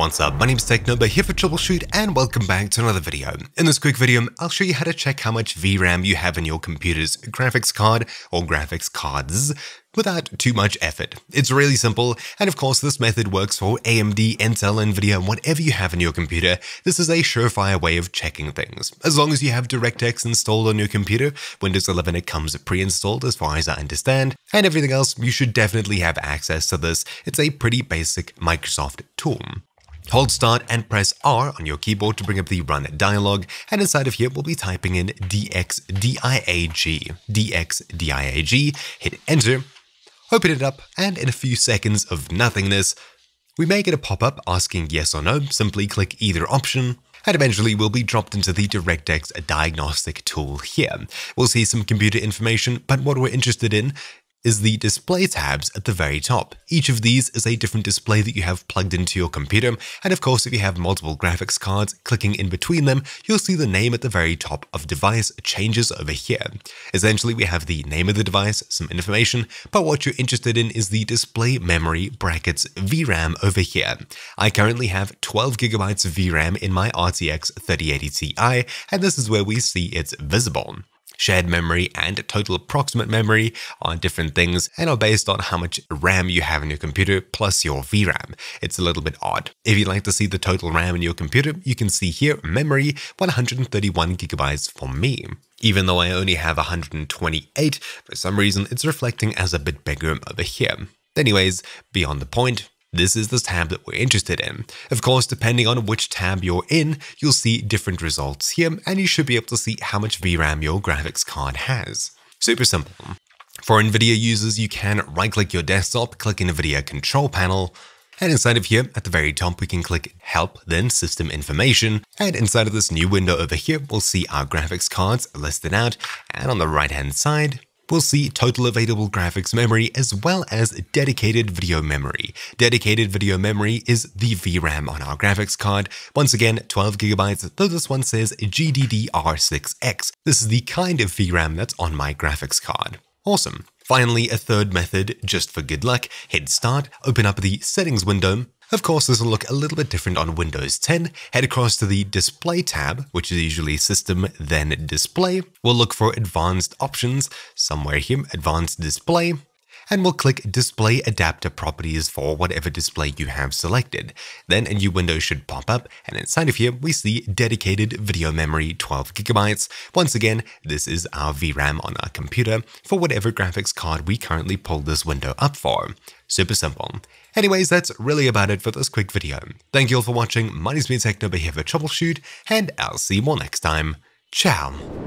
What's up, my name is TechNobo here for TroubleChute and welcome back to another video. In this quick video, I'll show you how to check how much VRAM you have in your computer's graphics card or graphics cards without too much effort. It's really simple, and of course this method works for AMD, Intel, Nvidia, whatever you have in your computer. This is a surefire way of checking things. As long as you have DirectX installed on your computer, Windows 11 it comes pre-installed as far as I understand, and everything else you should definitely have access to this. It's a pretty basic Microsoft tool. Hold start and press R on your keyboard to bring up the run dialog and inside of here we'll be typing in DXDIAG, DXDIAG, hit enter, open it up and in a few seconds of nothingness, we may get a pop-up asking yes or no, simply click either option and eventually we'll be dropped into the DirectX diagnostic tool here. We'll see some computer information, but what we're interested in is the display tabs at the very top. Each of these is a different display that you have plugged into your computer, and of course if you have multiple graphics cards, clicking in between them, you'll see the name at the very top of device changes over here. Essentially we have the name of the device, some information, but what you're interested in is the display memory brackets VRAM over here. I currently have 12 gigabytes of VRAM in my RTX 3080 Ti, and this is where we see it's visible shared memory and total approximate memory are different things and are based on how much RAM you have in your computer plus your VRAM. It's a little bit odd. If you'd like to see the total RAM in your computer, you can see here memory 131 gigabytes for me. Even though I only have 128, for some reason it's reflecting as a bit bigger over here. Anyways, beyond the point, this is the tab that we're interested in. Of course, depending on which tab you're in, you'll see different results here, and you should be able to see how much VRAM your graphics card has. Super simple. For NVIDIA users, you can right-click your desktop, click NVIDIA Control Panel, and inside of here, at the very top, we can click Help, then System Information. And inside of this new window over here, we'll see our graphics cards listed out. And on the right-hand side, we'll see total available graphics memory as well as dedicated video memory. Dedicated video memory is the VRAM on our graphics card. Once again, 12 gigabytes, though this one says GDDR6X. This is the kind of VRAM that's on my graphics card. Awesome. Finally, a third method, just for good luck, hit start, open up the settings window, of course, this will look a little bit different on Windows 10. Head across to the Display tab, which is usually System, then Display. We'll look for Advanced Options, somewhere here, Advanced Display, and we'll click Display Adapter Properties for whatever display you have selected. Then a new window should pop up, and inside of here we see dedicated video memory 12 gigabytes. Once again, this is our VRAM on our computer for whatever graphics card we currently pulled this window up for. Super simple. Anyways, that's really about it for this quick video. Thank you all for watching, my name is Techno here for TroubleChute, and I'll see you all next time. Ciao.